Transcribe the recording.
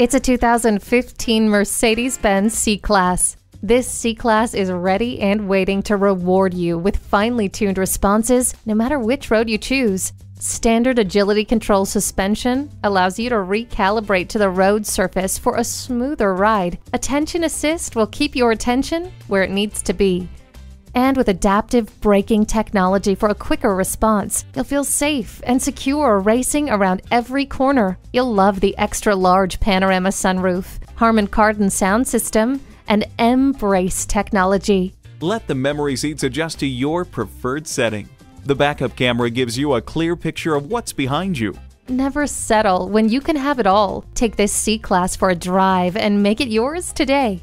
It's a 2015 Mercedes Benz C Class. This C Class is ready and waiting to reward you with finely tuned responses no matter which road you choose. Standard agility control suspension allows you to recalibrate to the road surface for a smoother ride. Attention assist will keep your attention where it needs to be. And with adaptive braking technology for a quicker response, you'll feel safe and secure racing around every corner. You'll love the extra large panorama sunroof, Harman Kardon sound system, and mbrace technology. Let the memory seats adjust to your preferred setting. The backup camera gives you a clear picture of what's behind you. Never settle when you can have it all. Take this C Class for a drive and make it yours today.